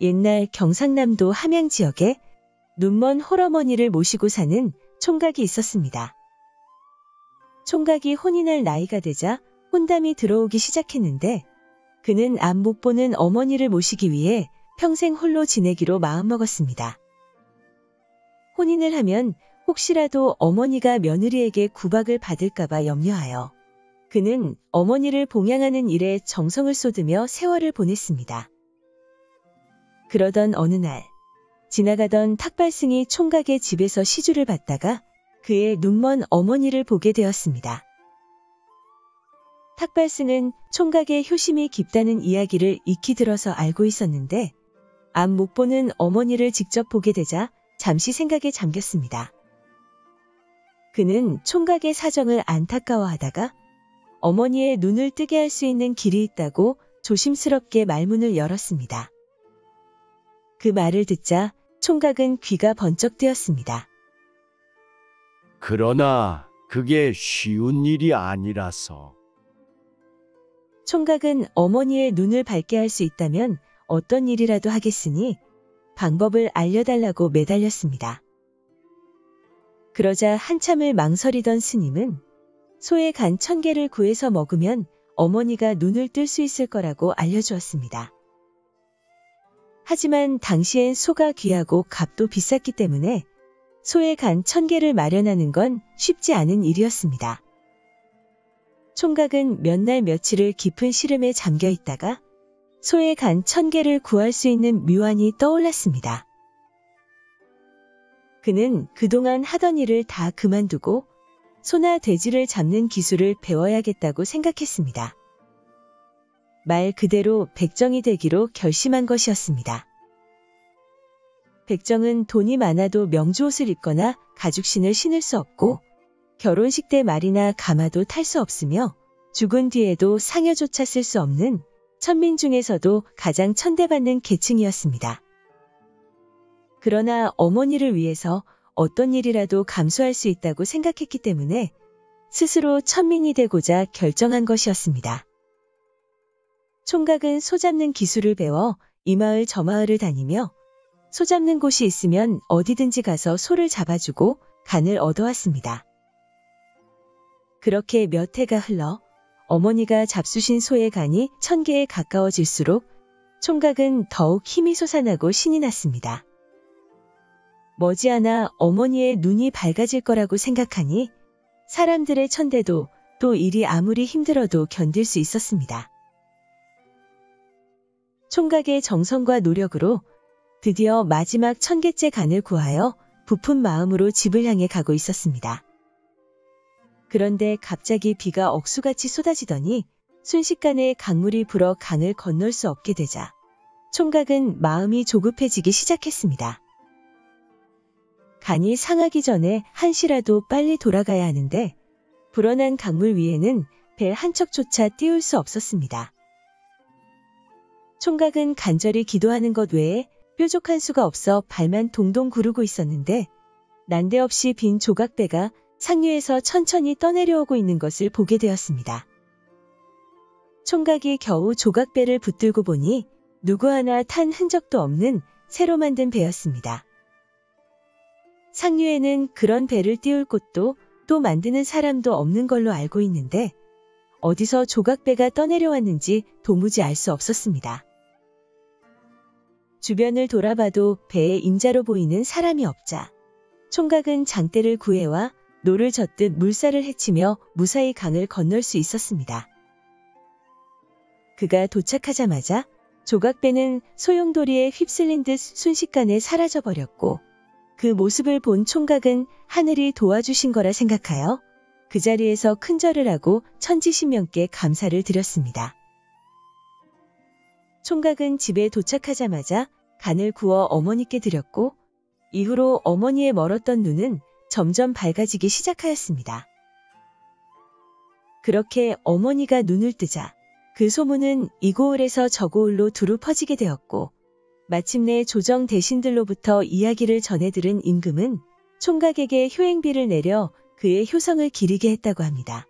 옛날 경상남도 함양 지역에 눈먼 홀어머니를 모시고 사는 총각이 있었습니다. 총각이 혼인할 나이가 되자 혼담이 들어오기 시작했는데 그는 앞못 보는 어머니를 모시기 위해 평생 홀로 지내기로 마음먹었습니다. 혼인을 하면 혹시라도 어머니가 며느리에게 구박을 받을까봐 염려하여 그는 어머니를 봉양하는 일에 정성을 쏟으며 세월을 보냈습니다. 그러던 어느 날 지나가던 탁발승이 총각의 집에서 시주를 받다가 그의 눈먼 어머니를 보게 되었습니다. 탁발승은 총각의 효심이 깊다는 이야기를 익히 들어서 알고 있었는데 앞 못 보는 어머니를 직접 보게 되자 잠시 생각에 잠겼습니다. 그는 총각의 사정을 안타까워하다가 어머니의 눈을 뜨게 할 수 있는 길이 있다고 조심스럽게 말문을 열었습니다. 그 말을 듣자 총각은 귀가 번쩍 뜨었습니다. 그러나 그게 쉬운 일이 아니라서 총각은 어머니의 눈을 밝게 할 수 있다면 어떤 일이라도 하겠으니 방법을 알려달라고 매달렸습니다. 그러자 한참을 망설이던 스님은 소의 간 천 개를 구해서 먹으면 어머니가 눈을 뜰 수 있을 거라고 알려주었습니다. 하지만 당시엔 소가 귀하고 값도 비쌌기 때문에 소의 간 천 개를 마련하는 건 쉽지 않은 일이었습니다. 총각은 몇 날 며칠을 깊은 시름에 잠겨 있다가 소의 간 천 개를 구할 수 있는 묘안이 떠올랐습니다. 그는 그동안 하던 일을 다 그만두고 소나 돼지를 잡는 기술을 배워야겠다고 생각했습니다. 말 그대로 백정이 되기로 결심한 것이었습니다. 백정은 돈이 많아도 명주옷을 입거나 가죽신을 신을 수 없고 결혼식 때 말이나 가마도 탈 수 없으며 죽은 뒤에도 상여조차 쓸 수 없는 천민 중에서도 가장 천대받는 계층이었습니다. 그러나 어머니를 위해서 어떤 일이라도 감수할 수 있다고 생각했기 때문에 스스로 천민이 되고자 결정한 것이었습니다. 총각은 소 잡는 기술을 배워 이 마을 저 마을을 다니며 소 잡는 곳이 있으면 어디든지 가서 소를 잡아주고 간을 얻어왔습니다. 그렇게 몇 해가 흘러 어머니가 잡수신 소의 간이 천 개에 가까워질수록 총각은 더욱 힘이 솟아나고 신이 났습니다. 머지않아 어머니의 눈이 밝아질 거라고 생각하니 사람들의 천대도 또 일이 아무리 힘들어도 견딜 수 있었습니다. 총각의 정성과 노력으로 드디어 마지막 천 개째 간을 구하여 부푼 마음으로 집을 향해 가고 있었습니다. 그런데 갑자기 비가 억수같이 쏟아지더니 순식간에 강물이 불어 강을 건널 수 없게 되자 총각은 마음이 조급해지기 시작했습니다. 간이 상하기 전에 한시라도 빨리 돌아가야 하는데 불어난 강물 위에는 배 한 척조차 띄울 수 없었습니다. 총각은 간절히 기도하는 것 외에 뾰족한 수가 없어 발만 동동 구르고 있었는데 난데없이 빈 조각배가 상류에서 천천히 떠내려오고 있는 것을 보게 되었습니다. 총각이 겨우 조각배를 붙들고 보니 누구 하나 탄 흔적도 없는 새로 만든 배였습니다. 상류에는 그런 배를 띄울 곳도 또 만드는 사람도 없는 걸로 알고 있는데 어디서 조각배가 떠내려왔는지 도무지 알 수 없었습니다. 주변을 돌아봐도 배에 임자로 보이는 사람이 없자 총각은 장대를 구해와 노를 젓듯 물살을 헤치며 무사히 강을 건널 수 있었습니다. 그가 도착하자마자 조각배는 소용돌이에 휩쓸린 듯 순식간에 사라져버렸고 그 모습을 본 총각은 하늘이 도와주신 거라 생각하여 그 자리에서 큰 절을 하고 천지신명께 감사를 드렸습니다. 총각은 집에 도착하자마자 간을 구워 어머니께 드렸고 이후로 어머니의 멀었던 눈은 점점 밝아지기 시작하였습니다. 그렇게 어머니가 눈을 뜨자 그 소문은 이고을에서 저고을로 두루 퍼지게 되었고 마침내 조정 대신들로부터 이야기를 전해 들은 임금은 총각에게 효행비를 내려 그의 효성을 기리게 했다고 합니다.